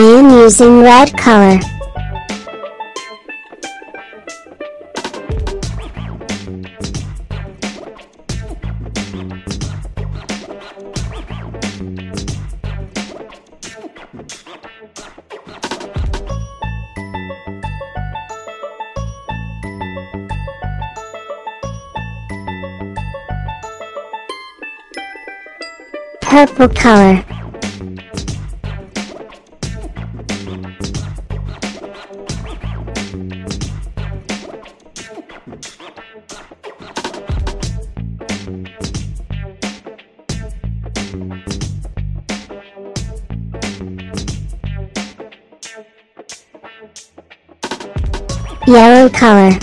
Using red color. Purple color. Yellow color.